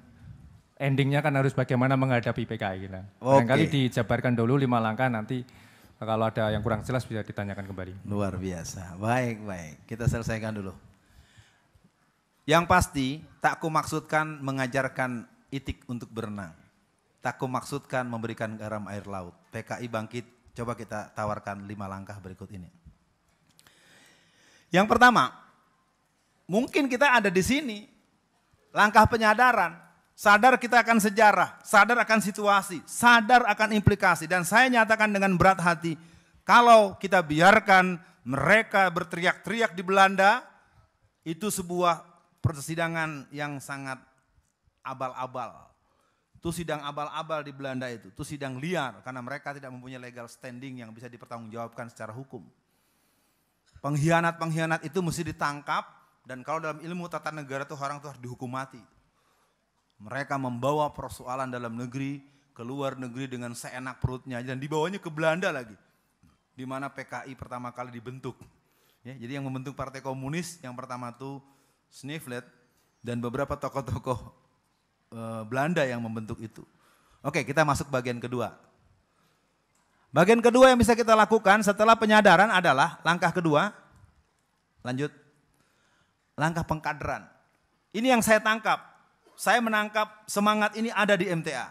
endingnya kan harus bagaimana menghadapi PKI. Gitu. Okay. kali dijabarkan dulu lima langkah nanti kalau ada yang kurang jelas bisa ditanyakan kembali. Luar biasa. Baik, baik. Kita selesaikan dulu. Yang pasti, tak kumaksudkan mengajarkan itik untuk berenang. Tak kumaksudkan memberikan garam air laut. PKI bangkit, coba kita tawarkan lima langkah berikut ini. Yang pertama, mungkin kita ada di sini. Langkah penyadaran sadar kita akan sejarah, sadar akan situasi, sadar akan implikasi. Dan saya nyatakan dengan berat hati, kalau kita biarkan mereka berteriak-teriak di Belanda, itu sebuah persidangan yang sangat abal-abal. Itu sidang abal-abal di Belanda itu, itu sidang liar karena mereka tidak mempunyai legal standing yang bisa dipertanggungjawabkan secara hukum. Pengkhianat-pengkhianat itu mesti ditangkap dan kalau dalam ilmu tata negara itu orang itu harus dihukum mati. Mereka membawa persoalan dalam negeri ke luar negeri dengan seenak perutnya dan dibawanya ke Belanda lagi. Di mana PKI pertama kali dibentuk. Ya, jadi yang membentuk Partai Komunis yang pertama itu Sniflet dan beberapa tokoh-tokoh e, Belanda yang membentuk itu. Oke, kita masuk bagian kedua. Bagian kedua yang bisa kita lakukan setelah penyadaran adalah langkah kedua. Lanjut. Langkah pengkaderan. Ini yang saya tangkap saya menangkap semangat ini ada di MTA.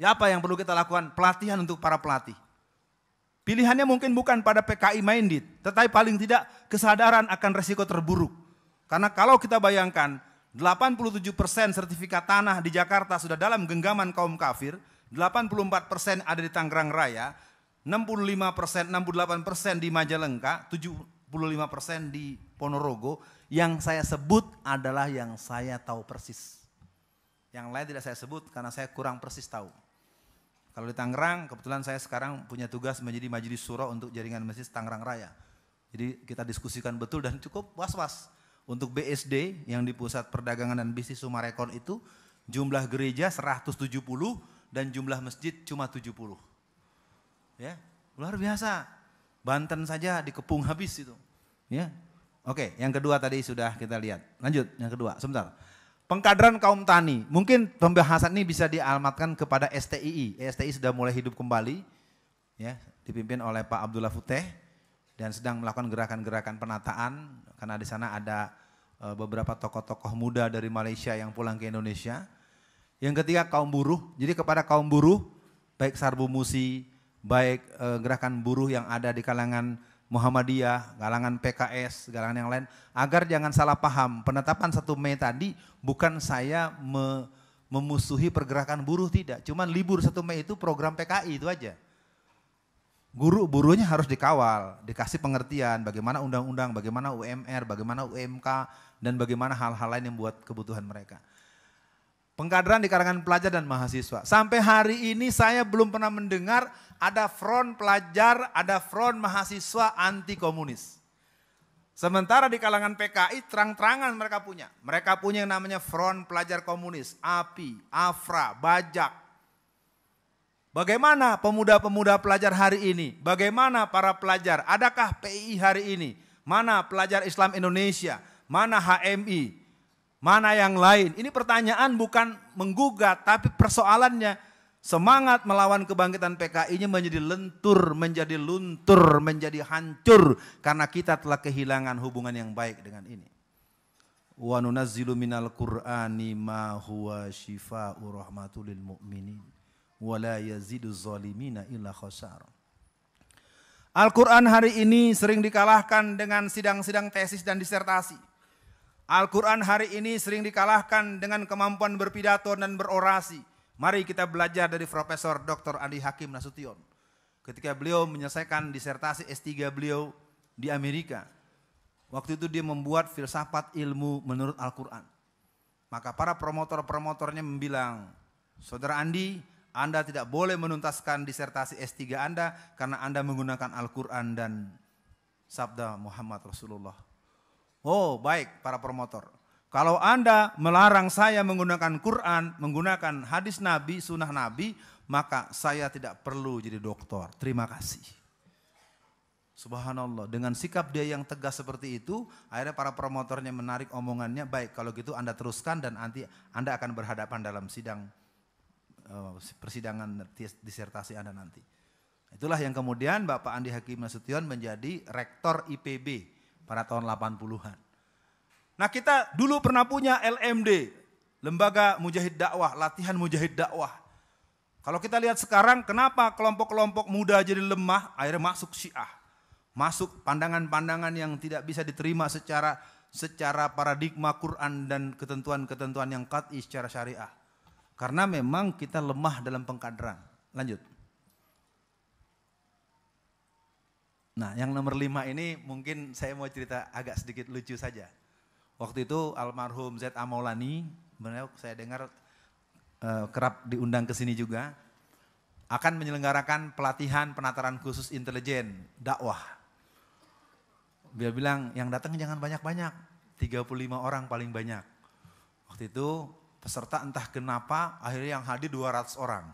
Ya apa yang perlu kita lakukan? Pelatihan untuk para pelatih. Pilihannya mungkin bukan pada PKI Minded, tetapi paling tidak kesadaran akan resiko terburuk. Karena kalau kita bayangkan 87% sertifikat tanah di Jakarta sudah dalam genggaman kaum kafir, 84% ada di Tangerang Raya, 65 persen, 68 persen di Majalengka, 75 persen di Ponorogo. Yang saya sebut adalah yang saya tahu persis. Yang lain tidak saya sebut karena saya kurang persis tahu. Kalau di Tangerang, kebetulan saya sekarang punya tugas menjadi majelis suro untuk jaringan masjid Tangerang Raya. Jadi kita diskusikan betul dan cukup was-was. Untuk BSD yang di Pusat Perdagangan dan Bisnis Sumarekon itu jumlah gereja 170 dan jumlah masjid cuma 70. Ya, luar biasa. Banten saja dikepung habis itu. Ya. Oke, yang kedua tadi sudah kita lihat. Lanjut, yang kedua, sebentar. Pengkaderan kaum tani. Mungkin pembahasan ini bisa dialamatkan kepada STII. STI sudah mulai hidup kembali, ya, dipimpin oleh Pak Abdullah Futeh dan sedang melakukan gerakan-gerakan penataan karena di sana ada beberapa tokoh-tokoh muda dari Malaysia yang pulang ke Indonesia. Yang ketiga kaum buruh. Jadi kepada kaum buruh, baik Sarbu Musi, baik e, gerakan buruh yang ada di kalangan Muhammadiyah, galangan PKS, galangan yang lain, agar jangan salah paham. Penetapan satu Mei tadi bukan saya me, memusuhi pergerakan buruh tidak, cuman libur satu Mei itu program PKI itu aja. Guru buruhnya harus dikawal, dikasih pengertian bagaimana undang-undang, bagaimana UMR, bagaimana UMK dan bagaimana hal-hal lain yang buat kebutuhan mereka. Pengkaderan di kalangan pelajar dan mahasiswa. Sampai hari ini saya belum pernah mendengar ada front pelajar, ada front mahasiswa anti komunis. Sementara di kalangan PKI terang-terangan mereka punya. Mereka punya yang namanya front pelajar komunis, API, AFRA, Bajak. Bagaimana pemuda-pemuda pelajar hari ini? Bagaimana para pelajar? Adakah PI hari ini? Mana pelajar Islam Indonesia? Mana HMI? Mana yang lain? Ini pertanyaan bukan menggugat, tapi persoalannya Semangat melawan kebangkitan PKI-nya menjadi lentur, menjadi luntur, menjadi hancur karena kita telah kehilangan hubungan yang baik dengan ini. Wa nunazzilu minal Qur'ani ma huwa shifaa'u rahmatul mu'minin wa la yazidu zalimina illa khasara. Al-Quran hari ini sering dikalahkan dengan sidang-sidang tesis dan disertasi. Al-Quran hari ini sering dikalahkan dengan kemampuan berpidato dan berorasi Mari kita belajar dari Profesor Dr. Andi Hakim Nasution. Ketika beliau menyelesaikan disertasi S3 beliau di Amerika. Waktu itu dia membuat filsafat ilmu menurut Al-Quran. Maka para promotor-promotornya membilang, Saudara Andi, Anda tidak boleh menuntaskan disertasi S3 Anda karena Anda menggunakan Al-Quran dan sabda Muhammad Rasulullah. Oh baik para promotor. Kalau Anda melarang saya menggunakan Quran, menggunakan hadis Nabi, sunnah Nabi, maka saya tidak perlu jadi dokter. Terima kasih. Subhanallah, dengan sikap dia yang tegas seperti itu, akhirnya para promotornya menarik omongannya, baik kalau gitu Anda teruskan dan nanti Anda akan berhadapan dalam sidang uh, persidangan disertasi Anda nanti. Itulah yang kemudian Bapak Andi Hakim Nasution menjadi rektor IPB pada tahun 80-an. Nah kita dulu pernah punya LMD, Lembaga Mujahid Dakwah, latihan Mujahid Dakwah. Kalau kita lihat sekarang kenapa kelompok-kelompok muda jadi lemah, akhirnya masuk syiah. Masuk pandangan-pandangan yang tidak bisa diterima secara secara paradigma Quran dan ketentuan-ketentuan yang qat'i secara syariah. Karena memang kita lemah dalam pengkaderan. Lanjut. Nah yang nomor lima ini mungkin saya mau cerita agak sedikit lucu saja. Waktu itu almarhum Z. Amaulani, benar saya dengar uh, kerap diundang ke sini juga, akan menyelenggarakan pelatihan penataran khusus intelijen dakwah. Dia bilang yang datang jangan banyak-banyak, 35 orang paling banyak. Waktu itu peserta entah kenapa akhirnya yang hadir 200 orang.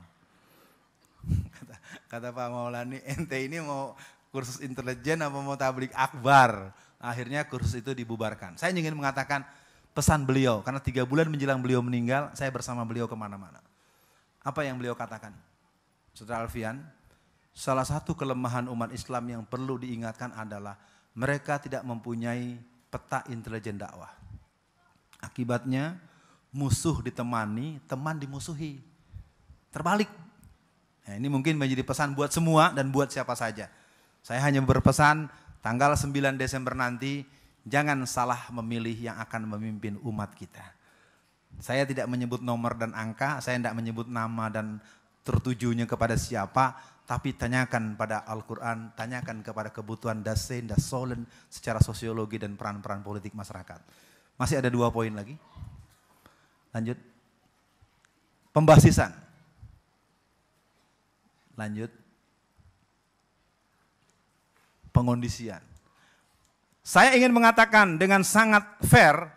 kata, kata Pak Maulani, ente ini mau kursus intelijen apa mau tablik akbar? akhirnya kursus itu dibubarkan. Saya ingin mengatakan pesan beliau, karena tiga bulan menjelang beliau meninggal, saya bersama beliau ke mana-mana. Apa yang beliau katakan? Saudara Alfian, salah satu kelemahan umat Islam yang perlu diingatkan adalah mereka tidak mempunyai peta intelijen dakwah. Akibatnya musuh ditemani, teman dimusuhi. Terbalik. Nah, ini mungkin menjadi pesan buat semua dan buat siapa saja. Saya hanya berpesan tanggal 9 Desember nanti jangan salah memilih yang akan memimpin umat kita. Saya tidak menyebut nomor dan angka, saya tidak menyebut nama dan tertujunya kepada siapa, tapi tanyakan pada Al-Quran, tanyakan kepada kebutuhan dasen, dasolen secara sosiologi dan peran-peran politik masyarakat. Masih ada dua poin lagi. Lanjut. Pembasisan. Lanjut pengondisian. Saya ingin mengatakan dengan sangat fair,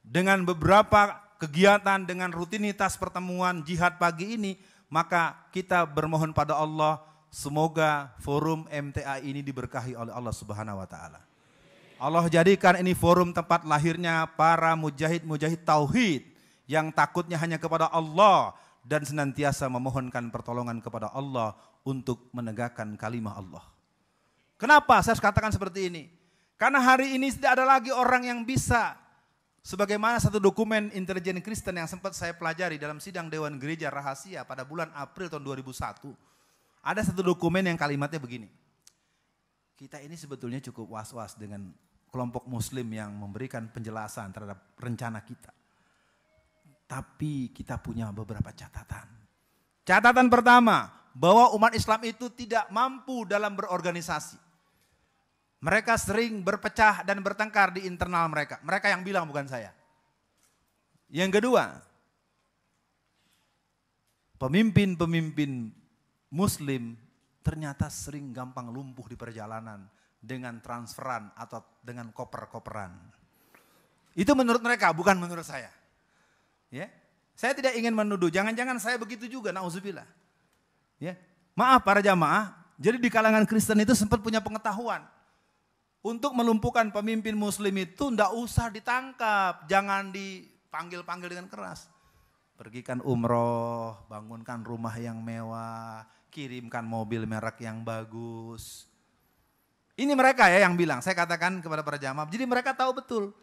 dengan beberapa kegiatan, dengan rutinitas pertemuan jihad pagi ini, maka kita bermohon pada Allah semoga forum MTA ini diberkahi oleh Allah Subhanahu wa taala. Allah jadikan ini forum tempat lahirnya para mujahid-mujahid tauhid yang takutnya hanya kepada Allah dan senantiasa memohonkan pertolongan kepada Allah untuk menegakkan kalimah Allah. Kenapa saya harus katakan seperti ini? Karena hari ini tidak ada lagi orang yang bisa sebagaimana satu dokumen intelijen Kristen yang sempat saya pelajari dalam sidang Dewan Gereja Rahasia pada bulan April tahun 2001. Ada satu dokumen yang kalimatnya begini. Kita ini sebetulnya cukup was-was dengan kelompok muslim yang memberikan penjelasan terhadap rencana kita. Tapi kita punya beberapa catatan. Catatan pertama, bahwa umat Islam itu tidak mampu dalam berorganisasi. Mereka sering berpecah dan bertengkar di internal mereka. Mereka yang bilang bukan saya. Yang kedua, pemimpin-pemimpin muslim ternyata sering gampang lumpuh di perjalanan dengan transferan atau dengan koper-koperan. Itu menurut mereka, bukan menurut saya. Ya, saya tidak ingin menuduh, jangan-jangan saya begitu juga, nauzubillah. Ya, maaf para jamaah, jadi di kalangan Kristen itu sempat punya pengetahuan untuk melumpuhkan pemimpin muslim itu ndak usah ditangkap, jangan dipanggil-panggil dengan keras. Pergikan umroh, bangunkan rumah yang mewah, kirimkan mobil merek yang bagus. Ini mereka ya yang bilang, saya katakan kepada para jamaah, jadi mereka tahu betul.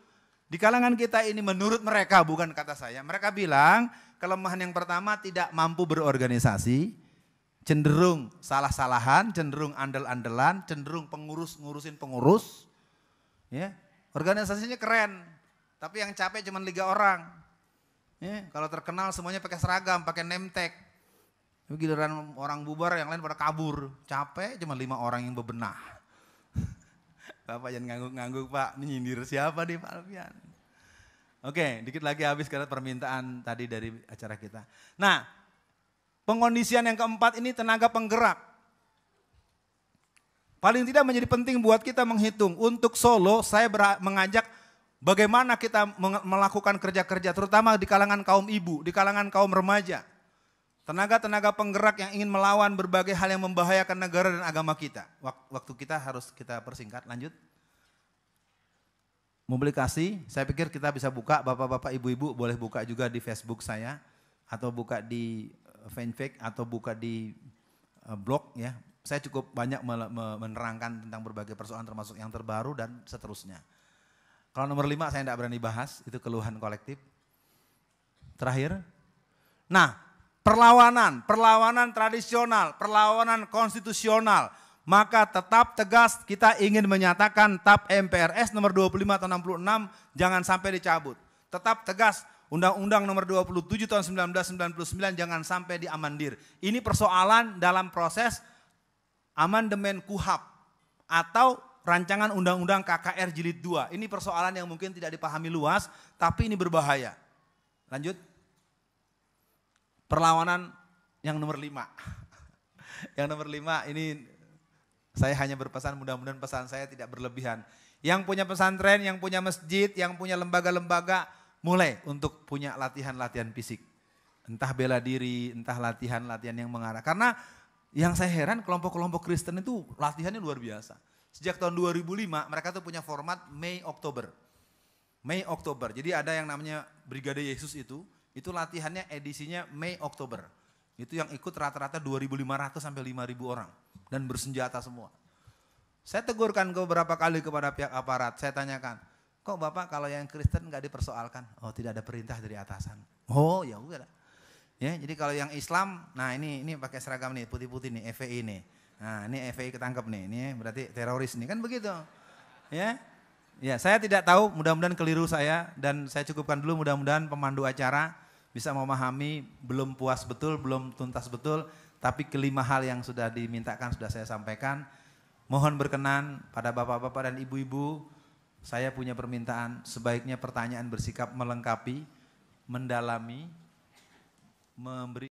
Di kalangan kita ini menurut mereka, bukan kata saya, mereka bilang kelemahan yang pertama tidak mampu berorganisasi, cenderung salah-salahan, cenderung andel-andelan, cenderung pengurus ngurusin pengurus. Ya, organisasinya keren, tapi yang capek cuma tiga orang. Ya, kalau terkenal semuanya pakai seragam, pakai name tag. Giliran orang bubar yang lain pada kabur. Capek cuma lima orang yang bebenah. Bapak jangan ngangguk-ngangguk Pak, menyindir siapa nih Pak Alfian. Oke, dikit lagi habis karena permintaan tadi dari acara kita. Nah, pengondisian yang keempat ini tenaga penggerak. Paling tidak menjadi penting buat kita menghitung. Untuk Solo, saya mengajak bagaimana kita melakukan kerja-kerja, terutama di kalangan kaum ibu, di kalangan kaum remaja. Tenaga-tenaga penggerak yang ingin melawan berbagai hal yang membahayakan negara dan agama kita. Waktu kita harus kita persingkat, lanjut publikasi, saya pikir kita bisa buka, bapak-bapak, ibu-ibu boleh buka juga di Facebook saya, atau buka di eh, fanpage, atau buka di uh, blog ya. Saya cukup banyak menerangkan tentang berbagai persoalan termasuk yang terbaru dan seterusnya. Kalau nomor lima saya tidak berani bahas, itu keluhan kolektif. Terakhir, nah perlawanan, perlawanan tradisional, perlawanan konstitusional, maka tetap tegas kita ingin menyatakan TAP MPRS nomor 25 tahun 66 jangan sampai dicabut. Tetap tegas Undang-Undang nomor 27 tahun 1999 jangan sampai diamandir. Ini persoalan dalam proses amandemen KUHAP atau rancangan Undang-Undang KKR Jilid 2. Ini persoalan yang mungkin tidak dipahami luas, tapi ini berbahaya. Lanjut. Perlawanan yang nomor 5. *laughs* yang nomor 5 ini saya hanya berpesan mudah-mudahan pesan saya tidak berlebihan. Yang punya pesantren, yang punya masjid, yang punya lembaga-lembaga, mulai untuk punya latihan-latihan fisik. Entah bela diri, entah latihan-latihan yang mengarah. Karena yang saya heran kelompok-kelompok Kristen itu latihannya luar biasa. Sejak tahun 2005 mereka tuh punya format Mei Oktober. Mei Oktober. Jadi ada yang namanya Brigade Yesus itu, itu latihannya edisinya Mei Oktober. Itu yang ikut rata-rata 2.500 sampai 5.000 orang dan bersenjata semua. Saya tegurkan beberapa kali kepada pihak aparat, saya tanyakan, kok Bapak kalau yang Kristen nggak dipersoalkan? Oh tidak ada perintah dari atasan. Oh ya udah. Ya, jadi kalau yang Islam, nah ini ini pakai seragam nih putih-putih nih, FPI nih. Nah ini FPI ketangkep nih, ini berarti teroris nih kan begitu. Ya, ya saya tidak tahu, mudah-mudahan keliru saya dan saya cukupkan dulu mudah-mudahan pemandu acara bisa memahami belum puas betul, belum tuntas betul tapi kelima hal yang sudah dimintakan sudah saya sampaikan. Mohon berkenan pada bapak-bapak dan ibu-ibu, saya punya permintaan sebaiknya pertanyaan bersikap melengkapi, mendalami, memberi